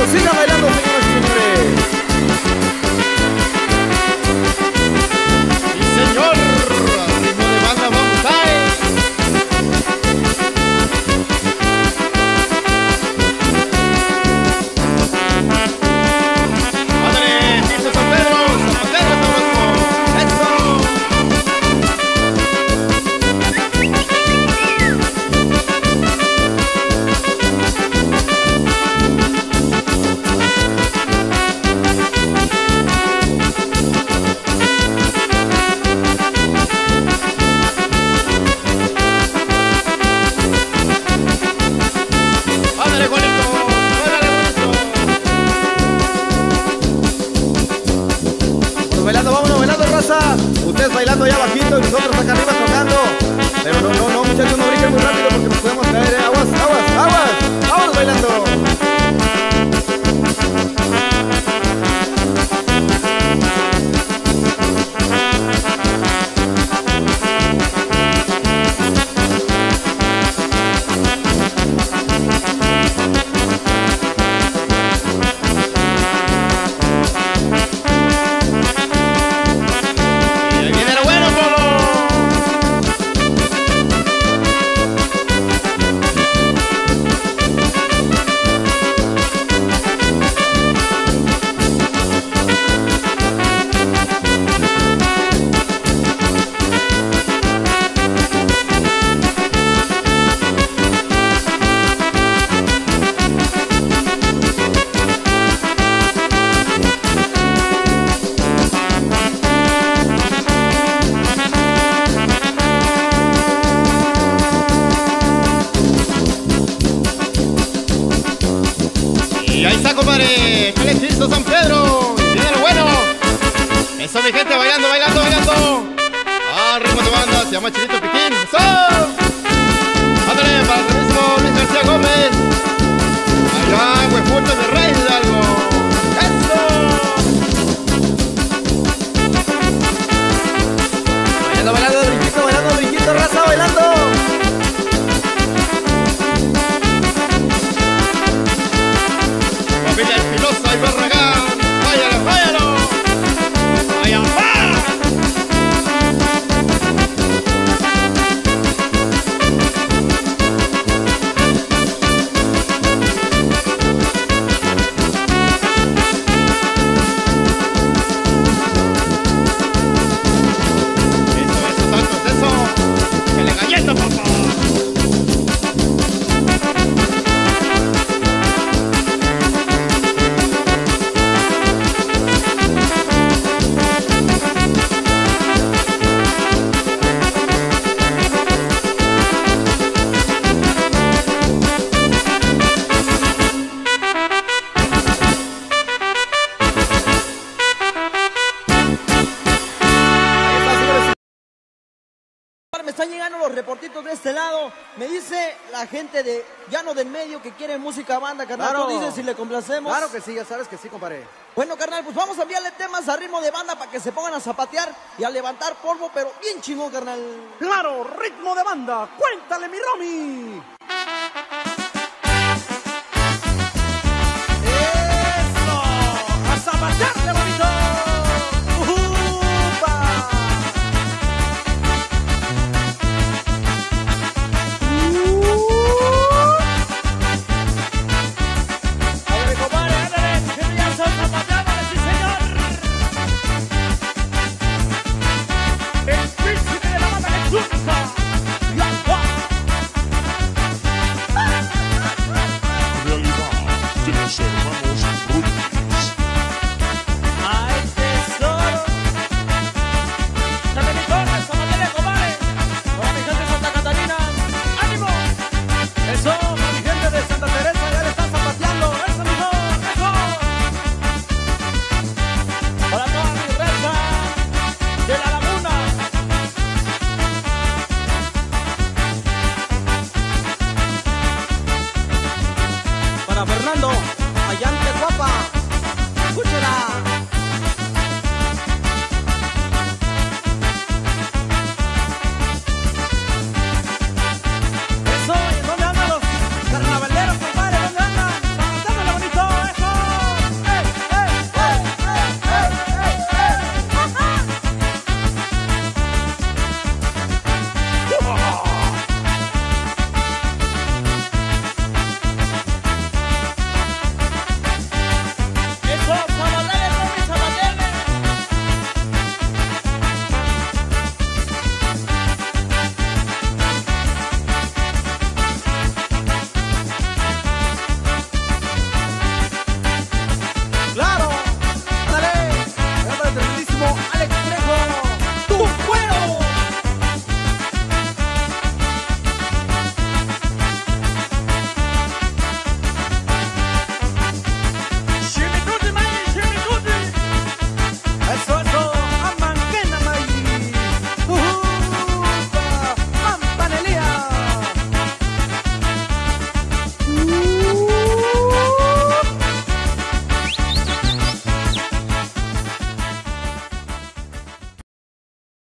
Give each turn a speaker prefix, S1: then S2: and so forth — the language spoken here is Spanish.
S1: bailando, sigan Bailando allá bajito y nosotros acá arriba tocando. Pero no, no, no, muchachos, no brinquen muy rápido porque nos podemos caer, ¿eh? Aguas, aguas, aguas. Vámonos bailando.
S2: Y ahí está, compadre. Calentito San Pedro. Viene lo bueno. Eso, mi gente, bailando, bailando, bailando. Ah, ritmo de banda. Se llama Chilito Piquín. ¡Eso!
S1: Están llegando los reportitos de este lado. Me dice la gente de Llano del Medio que quiere música banda, carnal.
S3: Claro.
S1: Tú dices si le complacemos.
S3: Claro que sí, ya sabes que sí, compadre.
S1: Bueno, carnal, pues vamos a enviarle temas a ritmo de banda para que se pongan a zapatear y a levantar polvo, pero bien chingón, carnal.
S3: Claro, ritmo de banda. Cuéntale, mi Romy. para Fernando, allá
S4: en Copa. Escúchela.